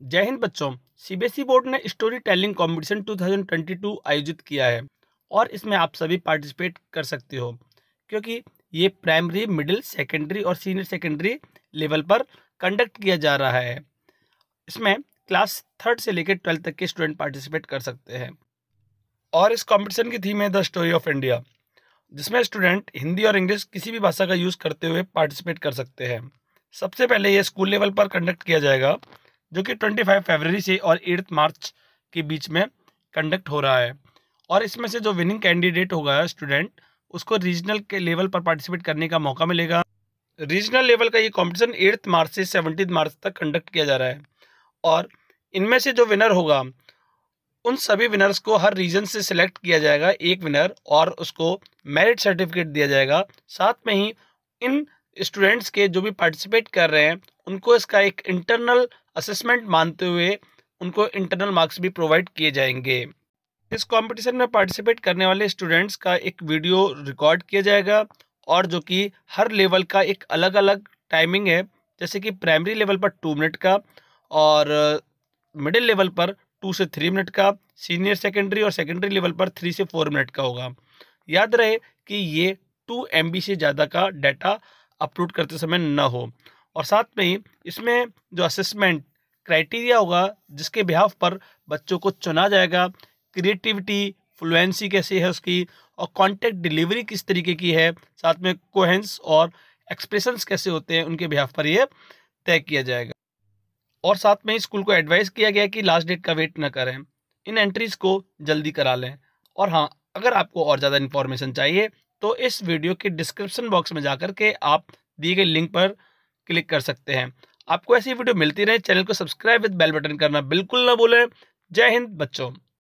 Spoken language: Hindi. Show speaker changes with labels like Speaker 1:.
Speaker 1: जय हिंद बच्चों सीबीएसई e बोर्ड ने स्टोरी टेलिंग कॉम्पिटिशन 2022 आयोजित किया है और इसमें आप सभी पार्टिसिपेट कर सकते हो, क्योंकि ये प्राइमरी, मिडिल, सेकेंडरी और सीनियर सेकेंडरी लेवल पर कंडक्ट किया जा रहा है। इसमें क्लास थर्ड से लेकर ट्वेल्थ तक के स्टूडेंट पार्टिसिपेट कर सकते हैं। और इस कॉम्पिटिशन की थीम है द स्टोरी ऑफ़ इंडिया, जिसमें स्टूडेंट हिंदी और इंग्लिश किसी भी भाषा का यूज़ करते हुए पार्टिसिपेट कर सकते हैं। सबसे पहले ये स्कूल लेवल पर कंडक्ट किया जाएगा जो कि 25 फरवरी से और एट्थ मार्च के बीच में कंडक्ट हो रहा है। और इसमें से जो विनिंग कैंडिडेट होगा स्टूडेंट उसको रीजनल के लेवल पर पार्टिसिपेट करने का मौका मिलेगा। रीजनल लेवल का ये कॉम्पिटिशन एट्थ मार्च से सेवनटीन मार्च तक कंडक्ट किया जा रहा है। और इनमें से जो विनर होगा, उन सभी विनर्स को हर रीजन से सिलेक्ट किया जाएगा, एक विनर और उसको मेरिट सर्टिफिकेट दिया जाएगा। साथ में ही इन स्टूडेंट्स के जो भी पार्टिसिपेट कर रहे हैं, उनको इसका एक इंटरनल असेसमेंट मानते हुए उनको इंटरनल मार्क्स भी प्रोवाइड किए जाएँगे। इस कंपटीशन में पार्टिसिपेट करने वाले स्टूडेंट्स का एक वीडियो रिकॉर्ड किया जाएगा और जो कि हर लेवल का एक अलग अलग टाइमिंग है, जैसे कि प्राइमरी लेवल पर टू मिनट का और मिडिल लेवल पर टू से थ्री मिनट का सीनियर सेकेंडरी और सेकेंडरी लेवल पर थ्री से फोर मिनट का होगा। याद रहे कि ये टू एम से ज़्यादा का डाटा अपलोड करते समय न हो। और साथ में ही इसमें जो असेसमेंट क्राइटेरिया होगा, जिसके बिहाफ पर बच्चों को चुना जाएगा क्रिएटिविटी फ्लुएंसी कैसी है उसकी और कॉन्टेक्ट डिलीवरी किस तरीके की है, साथ में कोहेंस और एक्सप्रेशंस कैसे होते हैं, उनके बिहाफ पर ये तय किया जाएगा। और साथ में स्कूल को एडवाइस किया गया कि लास्ट डेट का वेट ना करें, इन एंट्रीज को जल्दी करा लें। और हाँ अगर आपको और ज़्यादा इन्फॉर्मेशन चाहिए तो इस वीडियो के डिस्क्रिप्शन बॉक्स में जाकर के आप दिए गए लिंक पर क्लिक कर सकते हैं। आपको ऐसी वीडियो मिलती रहे, चैनल को सब्सक्राइब विद बेल बटन करना बिल्कुल ना भूलें। जय हिंद बच्चों।